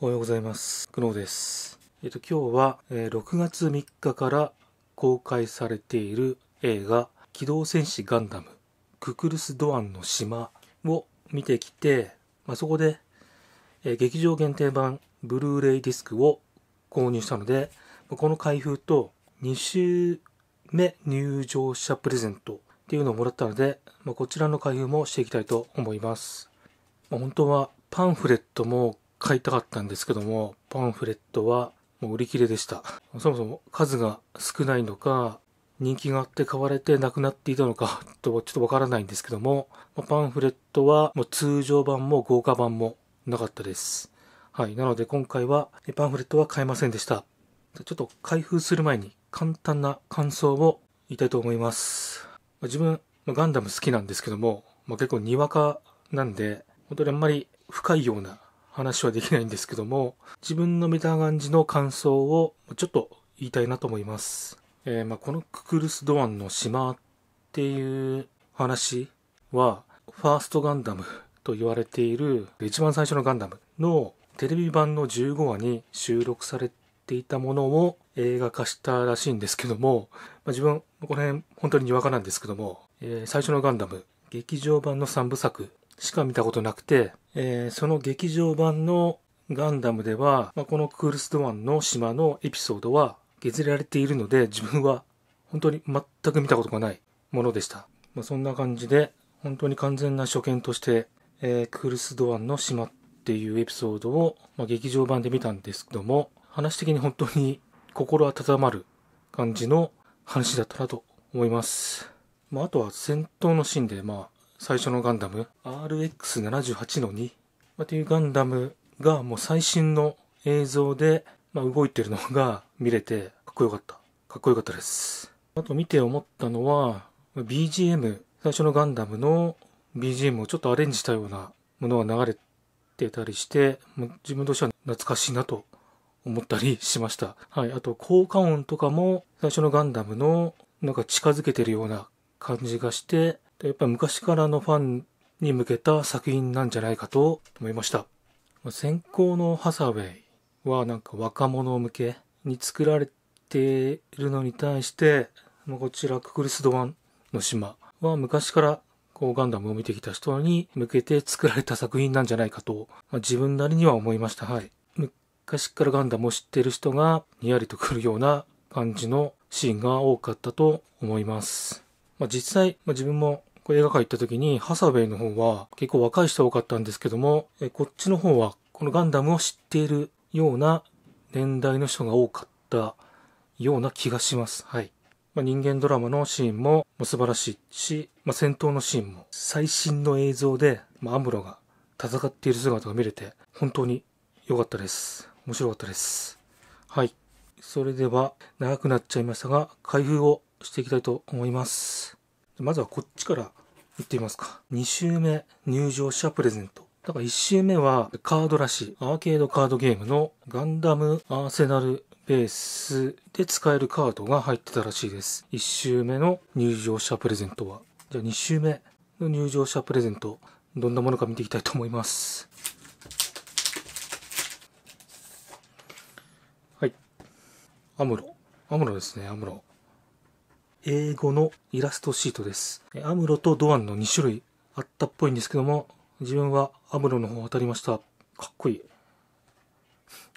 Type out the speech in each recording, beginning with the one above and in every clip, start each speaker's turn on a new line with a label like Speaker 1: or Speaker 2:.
Speaker 1: おはようございます。久能です。えっと、今日は、えー6月3日から公開されている映画、機動戦士ガンダム、ククルス・ドアンの島を見てきて、まあ、そこで、えー劇場限定版ブルーレイディスクを購入したので、この開封と2週目入場者プレゼントっていうのをもらったので、まあ、こちらの開封もしていきたいと思います。まあ本当はパンフレットも買いたかったんですけども、パンフレットはもう売り切れでした。そもそも数が少ないのか、人気があって買われてなくなっていたのかとちょっとわからないんですけども、パンフレットはもう通常版も豪華版もなかったです。はい。なので今回はパンフレットは買えませんでした。ちょっと開封する前に簡単な感想を言いたいと思います。自分、ガンダム好きなんですけども、まあ、結構にわかなんで、本当にあんまり深いような話はできないんですけども、自分の見た感じの感想をちょっと言いたいなと思います。えーまあこのククルス・ドアンの島っていう話は、ファーストガンダムと言われている一番最初のガンダムのテレビ版の15話に収録されていたものを映画化したらしいんですけども、まあ、自分、この辺本当ににわかなんですけども、えー最初のガンダム、劇場版の3部作しか見たことなくて、えーその劇場版のガンダムでは、まあ、このクールスドワンの島のエピソードは削られているので、自分は本当に全く見たことがないものでした。まあ、そんな感じで、本当に完全な初見として、えークールスドワンの島っていうエピソードを、まあ、劇場版で見たんですけども、話的に本当に 心温まる感じの話だったなと思います。まあ、あとは戦闘のシーンで、まあ、最初のガンダム、RX78 の2、まあ、っていうガンダムがもう最新の映像で、まあ、動いてるのが見れて、かっこよかった。かっこよかったです。あと見て思ったのは、BGM、最初のガンダムの BGM をちょっとアレンジしたようなものが流れてたりして、自分としては懐かしいなと思ったりしました。はい。あと、効果音とかも、最初のガンダムの、なんか近づけてるような感じがして、やっぱり昔からのファンに向けた作品なんじゃないかと思いました。先行のハサウェイはなんか若者向けに作られているのに対して、こちらククルス・ドワンの島は昔からこうガンダムを見てきた人に向けて作られた作品なんじゃないかと、まあ自分なりには思いました。はい。昔からガンダムを知ってる人がにやりとくるような感じのシーンが多かったと思います。まあ、実際、まあ、自分もこう映画館行った時にハサウェイの方は結構若い人多かったんですけども、えこっちの方はこのガンダムを知っているような年代の人が多かったような気がします。はい。まあ、人間ドラマのシーンも素晴らしいし、まあ、戦闘のシーンも最新の映像で、まあ、アムロが戦っている姿が見れて本当に良かったです。面白かったです。はい。それでは長くなっちゃいましたが、開封をしていきたいと思います。まずはこっちから行ってみますか。2周目入場者プレゼント。だから1周目はカードらしい。アーケードカードゲームのガンダムアーセナルベースで使えるカードが入ってたらしいです。1周目の入場者プレゼントは。じゃあ2周目の入場者プレゼント。どんなものか見ていきたいと思います。はい。アムロ。アムロですね、アムロ。英語のイラストシートです。アムロとドアンの2種類あったっぽいんですけども、自分はアムロの方当たりました。かっこいい。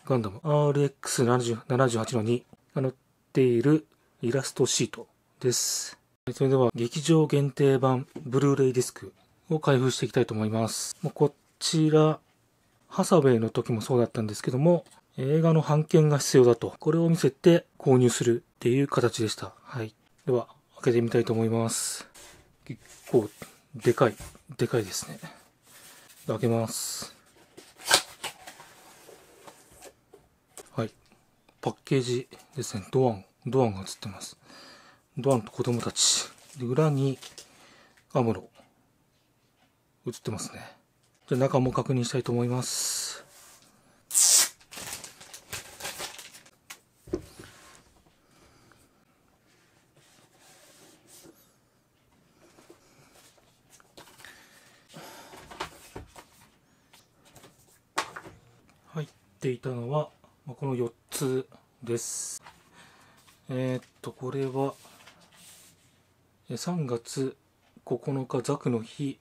Speaker 1: ガンダム RX78 の2が載っているイラストシートです。それでは劇場限定版ブルーレイディスクを開封していきたいと思います。もうこちら、ハサウェイの時もそうだったんですけども、映画の版権が必要だと、これを見せて購入するっていう形でした。はい。では、開けてみたいと思います。結構、でかい、でかいですね。開けます。はい。パッケージですね。ドアン、ドアンが映ってます。ドアンと子供たち。で、裏に、アムロ。映ってますね。じゃあ中も確認したいと思います。はい。ていたのはまこの4つです。えーっとこれは3月9日ザクの日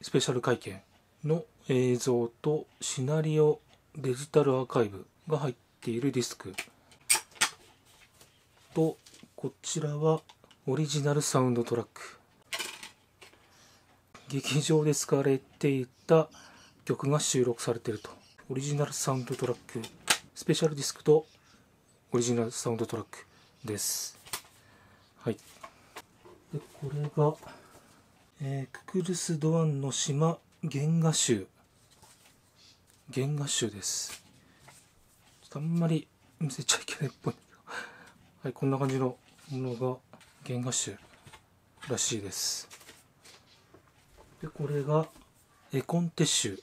Speaker 1: スペシャル会見の映像とシナリオデジタルアーカイブが入っているディスク。とこちらはオリジナルサウンドトラック。劇場で使われていた曲が収録されていると。オリジナルサウンドトラックスペシャルディスクとオリジナルサウンドトラックです。はい。でこれが、えーククルス・ドアンの島原画集。原画集です。ちょっとあんまり見せちゃいけないっぽい。はいこんな感じのものが原画集らしいです。でこれが絵コンテ集。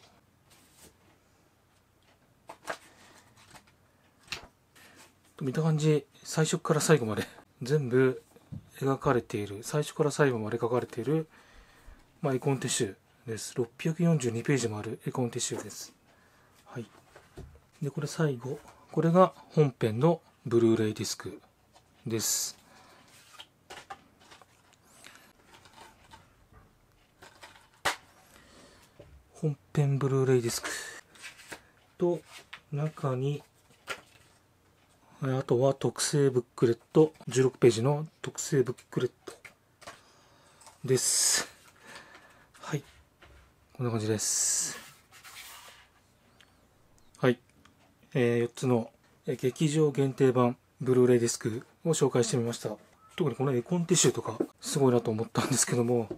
Speaker 1: 見た感じ最初から最後まで全部描かれている。最初から最後まで描かれている、まあ、絵コンテ集です。642ページもある絵コンテ集です。はい。でこれ最後。これが本編のブルーレイディスクです。本編ブルーレイディスクと中にあとは特製ブックレット。16ページの特製ブックレットです。はい。こんな感じです。はい、えー4つの劇場限定版ブルーレイディスクを紹介してみました。特にこの絵コンティッシュとかすごいなと思ったんですけども。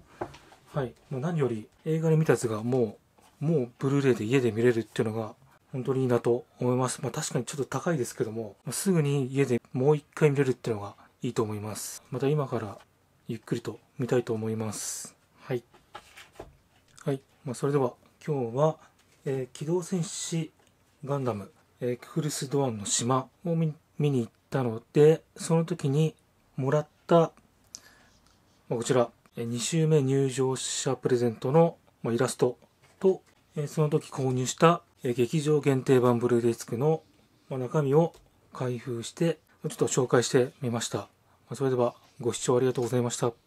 Speaker 1: はい。もう何より映画で見たやつがもうもうブルーレイで家で見れるっていうのが本当にいいなと思います。まあ確かにちょっと高いですけども、すぐに家でもう一回見れるっていうのがいいと思います。また今からゆっくりと見たいと思います。はい。はい。まあそれでは今日は、えー機動戦士ガンダム、えーククルス・ドアンの島を見に行ったので、その時にもらった、まあこちら、え2週目入場者プレゼントの、まあイラストと、えーその時購入した、え劇場限定版ブルーレイディスクの、ま中身を開封して、ちょっと紹介してみました。それではご視聴ありがとうございました。